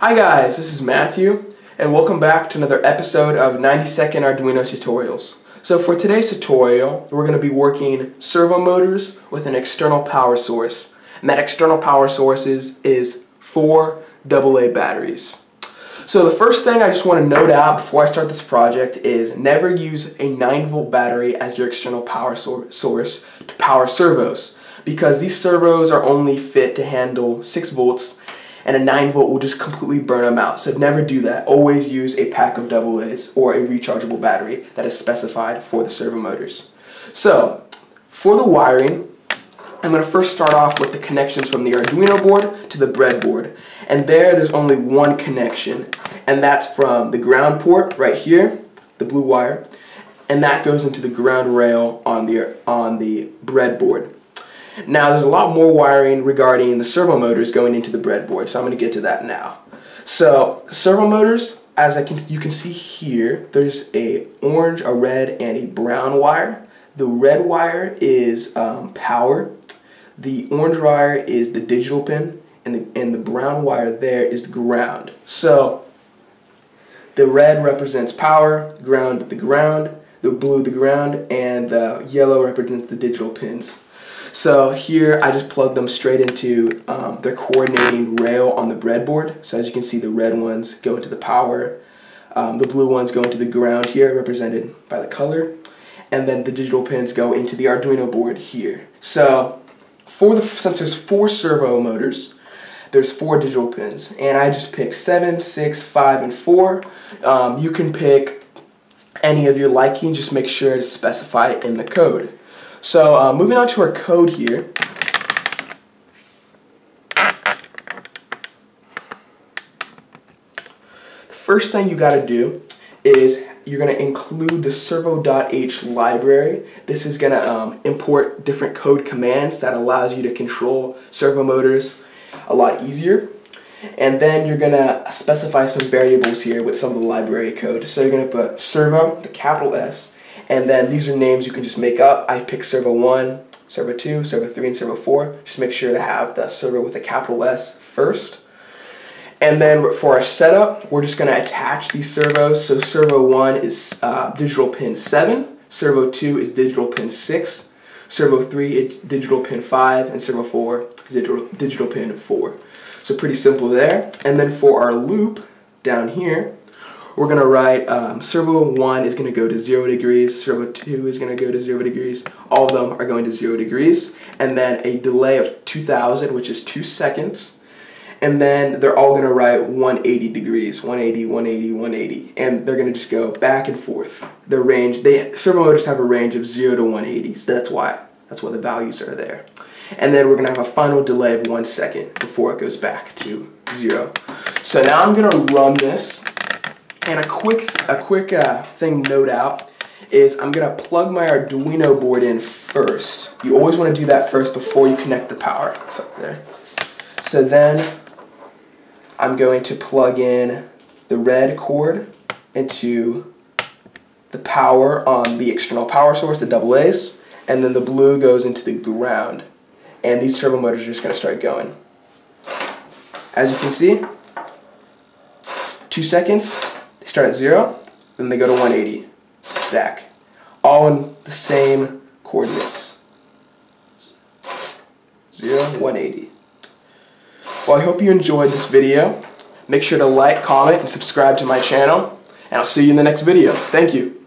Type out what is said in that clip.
Hi guys, this is Matthew, and welcome back to another episode of 90 Second Arduino Tutorials. So for today's tutorial, we're going to be working servo motors with an external power source. And that external power source is, is four AA batteries. So the first thing I just want to note out before I start this project is never use a 9 volt battery as your external power source to power servos because these servos are only fit to handle 6 volts and a 9 volt will just completely burn them out. So never do that. Always use a pack of AA's or a rechargeable battery that is specified for the servo motors. So for the wiring, I'm going to first start off with the connections from the Arduino board to the breadboard. And there, there's only one connection, and that's from the ground port right here, the blue wire, and that goes into the ground rail on the, on the breadboard. Now there's a lot more wiring regarding the servo motors going into the breadboard, so I'm going to get to that now. So servo motors, as I can, you can see here, there's a orange, a red, and a brown wire. The red wire is um, power. The orange wire is the digital pin, and the, and the brown wire there is ground. So the red represents power, ground the ground, the blue the ground, and the yellow represents the digital pins. So here I just plug them straight into um, the coordinating rail on the breadboard. So as you can see the red ones go into the power, um, the blue ones go into the ground here represented by the color, and then the digital pins go into the Arduino board here. So for the since there's four servo motors, there's four digital pins, and I just picked seven, six, five, and four. Um, you can pick any of your liking, just make sure to specify it in the code. So uh, moving on to our code here. The first thing you got to do is you're going to include the servo.h library. This is going to um, import different code commands that allows you to control servo motors a lot easier. And then you're going to specify some variables here with some of the library code. So you're to put servo, the capital S, and then these are names you can just make up. I picked servo 1, servo 2, servo 3, and servo 4. Just make sure to have the servo with a capital S first. And then for our setup, we're just going to attach these servos. So servo 1 is uh, digital pin 7, servo 2 is digital pin 6, servo 3 it's digital pin 5, and servo 4 is digital, digital pin 4. So pretty simple there. And then for our loop down here, we're going to write um, servo 1 is going to go to 0 degrees, servo 2 is going to go to 0 degrees, all of them are going to 0 degrees, and then a delay of 2000, which is 2 seconds, and then they're all going to write 180 degrees 180 180 180 and they're going to just go back and forth. Their range they servo motors have a range of 0 to 180 so that's why that's why the values are there. And then we're going to have a final delay of one second before it goes back to 0 so now I'm going to run this and a quick a quick uh, thing note out is I'm to plug my Arduino board in first. You always want to do that first before you connect the power. So there. So then I'm going to plug in the red cord into the power on the external power source, the double A's, and then the blue goes into the ground. And these servo motors are just to start going. As you can see, two seconds, start at zero, then they go to 180, back. All in the same coordinates. Zero, 180. Well, I hope you enjoyed this video. Make sure to like, comment, and subscribe to my channel. And I'll see you in the next video. Thank you.